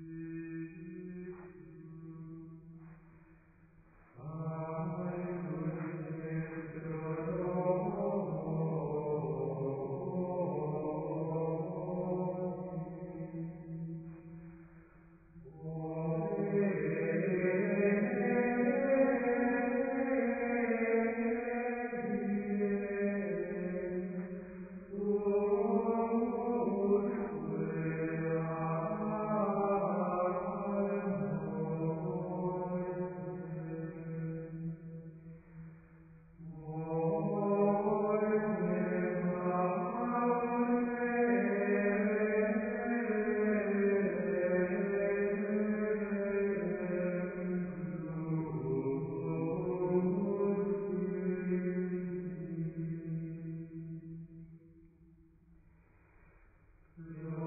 Mm-hmm. No.